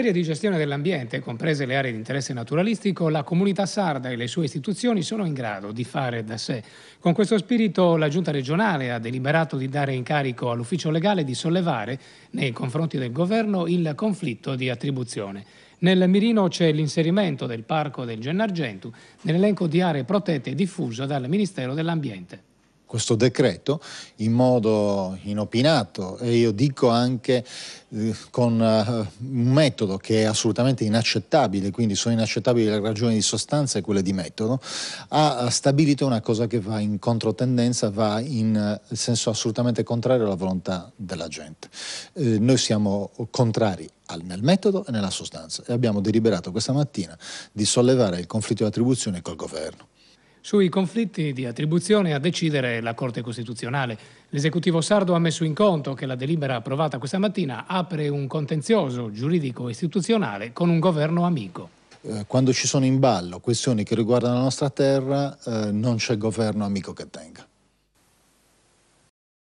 Materia di gestione dell'ambiente, comprese le aree di interesse naturalistico, la comunità sarda e le sue istituzioni sono in grado di fare da sé. Con questo spirito la Giunta regionale ha deliberato di dare incarico all'ufficio legale di sollevare, nei confronti del governo, il conflitto di attribuzione. Nel mirino c'è l'inserimento del Parco del Gennargentu nell'elenco di aree protette diffuso dal Ministero dell'Ambiente questo decreto in modo inopinato e io dico anche eh, con uh, un metodo che è assolutamente inaccettabile, quindi sono inaccettabili le ragioni di sostanza e quelle di metodo, ha stabilito una cosa che va in controtendenza, va in senso assolutamente contrario alla volontà della gente. Eh, noi siamo contrari nel metodo e nella sostanza e abbiamo deliberato questa mattina di sollevare il conflitto di attribuzione col governo. Sui conflitti di attribuzione a decidere la Corte Costituzionale. L'esecutivo sardo ha messo in conto che la delibera approvata questa mattina apre un contenzioso giuridico-istituzionale con un governo amico. Eh, quando ci sono in ballo questioni che riguardano la nostra terra, eh, non c'è governo amico che tenga.